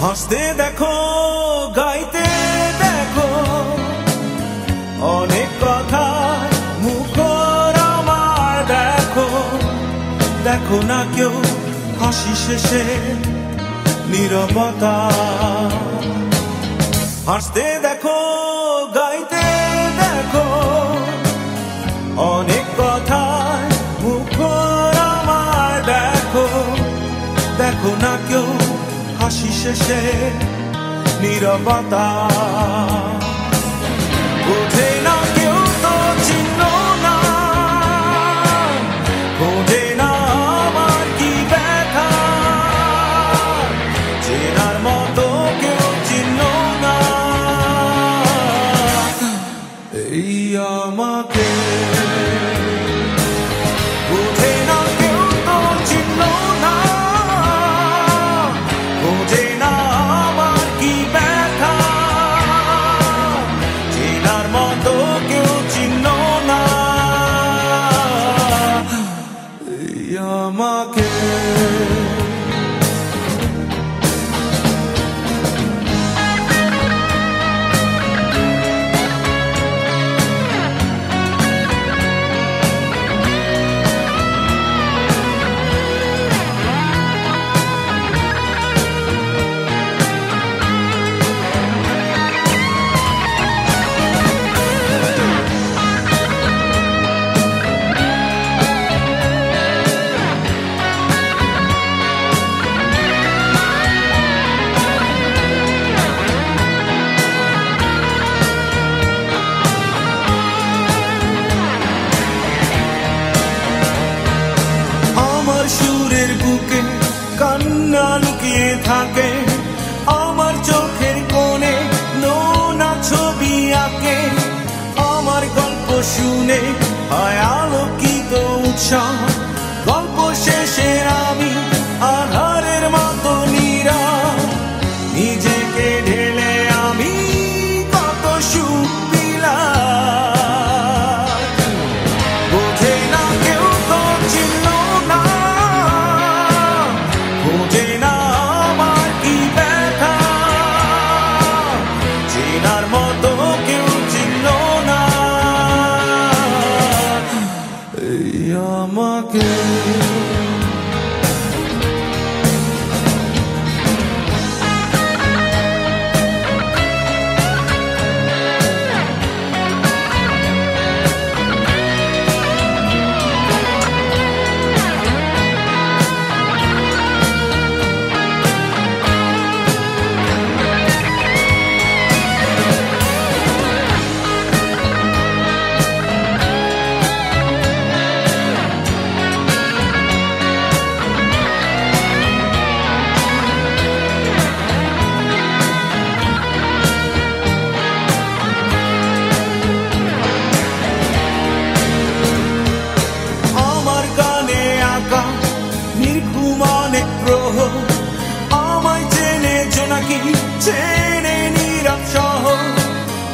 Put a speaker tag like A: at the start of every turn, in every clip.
A: হাসতে দেখো, গাইতে দেখো। অনেক কথা মুখর আমার দেখো। দেখো না কেউ হাসি শেষে নীরবতা। হাসতে দেখো, গাইতে দেখো। অনেক শেষে নীরবতা থাকে। আমার চোখের কোণে নোনা ছবি আঁকে। আমার গল্প শুনে হয় আলোকিত উৎসাহ গল্প শেষে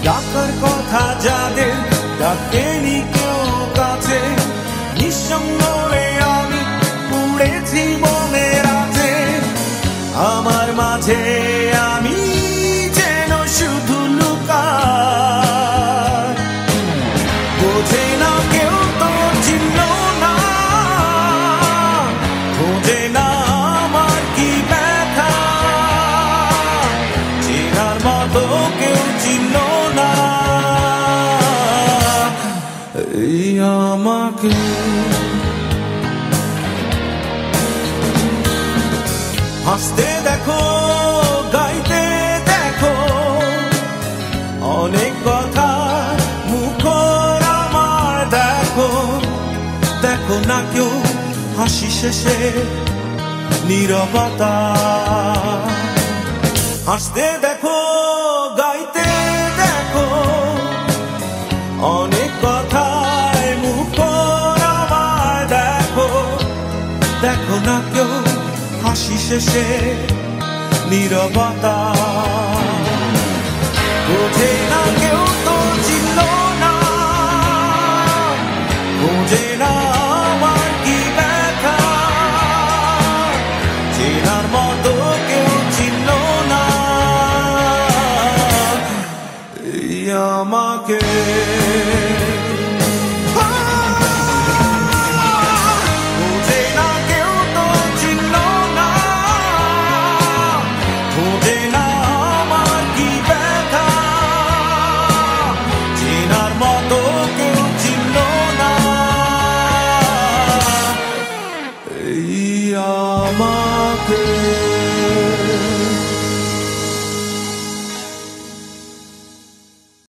A: ডাকার কথা যাদের ডাকেনি কেউ কাছে। নিঃসঙ্গ হয়ে আমি পুড়েছি মনে আছে আমার মাঝে আমাকে। হাসতে দেখো, গাইতে দেখো, অনেক কথা মুখর আমার দেখো। দেখো না কেউ হাসি শেষে নীরবতা। হাসতে দেখো দেখো না কেউ হাসি শেষে নিরবতা। বোঝে না কেউ তো চিনল না। বোঝে না আমার কি ব্যথা। মতো কেউ না। আমাকে